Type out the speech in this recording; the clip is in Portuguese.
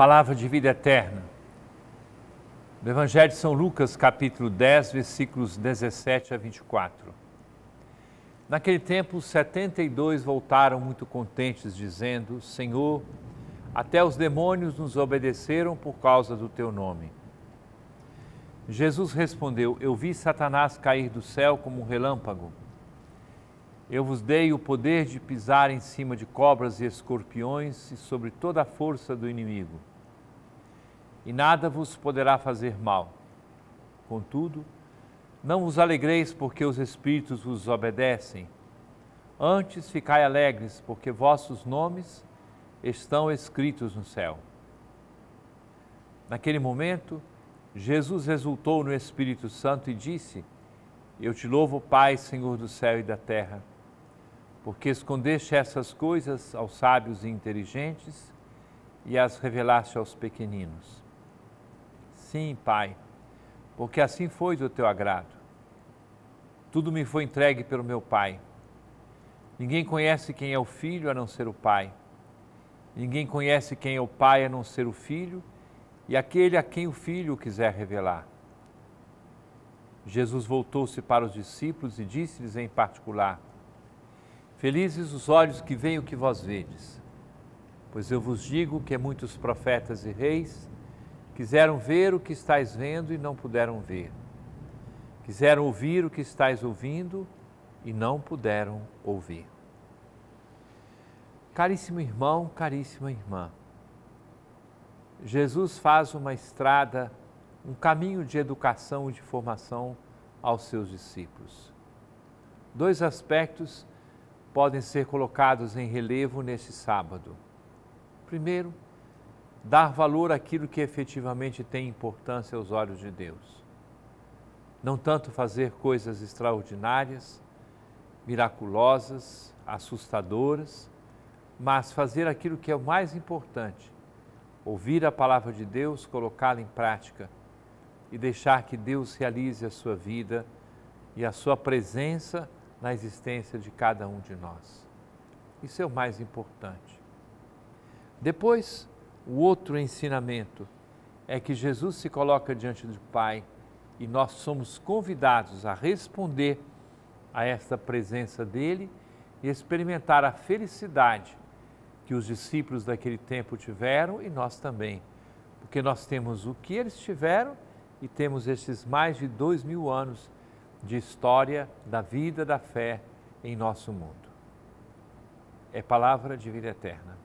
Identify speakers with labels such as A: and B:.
A: Palavra de vida eterna. Do Evangelho de São Lucas, capítulo 10, versículos 17 a 24. Naquele tempo, os setenta e dois voltaram muito contentes, dizendo: Senhor, até os demônios nos obedeceram por causa do teu nome. Jesus respondeu: Eu vi Satanás cair do céu como um relâmpago. Eu vos dei o poder de pisar em cima de cobras e escorpiões e sobre toda a força do inimigo e nada vos poderá fazer mal. Contudo, não vos alegreis porque os Espíritos vos obedecem. Antes ficai alegres, porque vossos nomes estão escritos no céu. Naquele momento, Jesus exultou no Espírito Santo e disse: Eu te louvo, Pai, Senhor do céu e da terra, porque escondeste essas coisas aos sábios e inteligentes e as revelaste aos pequeninos. Sim, Pai, porque assim foi do teu agrado. Tudo me foi entregue pelo meu Pai. Ninguém conhece quem é o Filho a não ser o Pai. Ninguém conhece quem é o Pai a não ser o Filho e aquele a quem o Filho quiser revelar. Jesus voltou-se para os discípulos e disse-lhes em particular: Felizes os olhos que veem o que vós vedes, pois eu vos digo que muitos profetas e reis Quiseram ver o que estáis vendo e não puderam ver. Quiseram ouvir o que estáis ouvindo e não puderam ouvir. Caríssimo irmão, caríssima irmã, Jesus faz uma estrada, um caminho de educação e de formação aos seus discípulos. Dois aspectos podem ser colocados em relevo neste sábado. Primeiro, dar valor àquilo que efetivamente tem importância aos olhos de Deus. Não tanto fazer coisas extraordinárias, miraculosas, assustadoras, mas fazer aquilo que é o mais importante: ouvir a palavra de Deus, colocá-la em prática e deixar que Deus realize a sua vida e a sua presença na existência de cada um de nós. Isso é o mais importante. Depois, o outro ensinamento é que Jesus se coloca diante do Pai e nós somos convidados a responder a esta presença dele e experimentar a felicidade que os discípulos daquele tempo tiveram e nós também, porque nós temos o que eles tiveram e temos esses mais de dois mil anos de história da vida da fé em nosso mundo. É palavra de vida eterna.